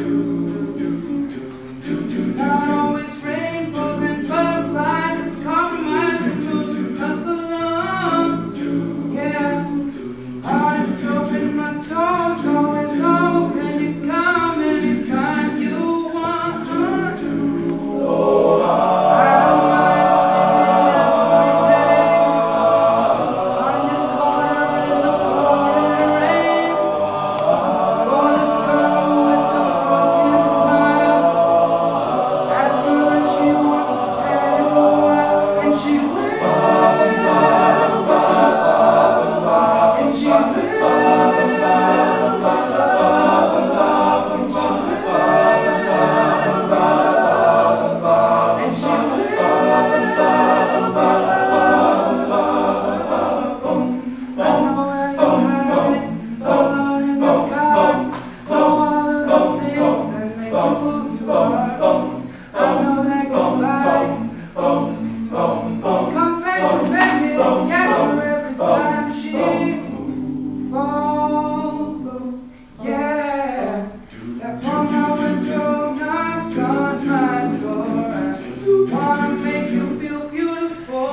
you. Oh, yeah. On my door. I wanna make you feel beautiful.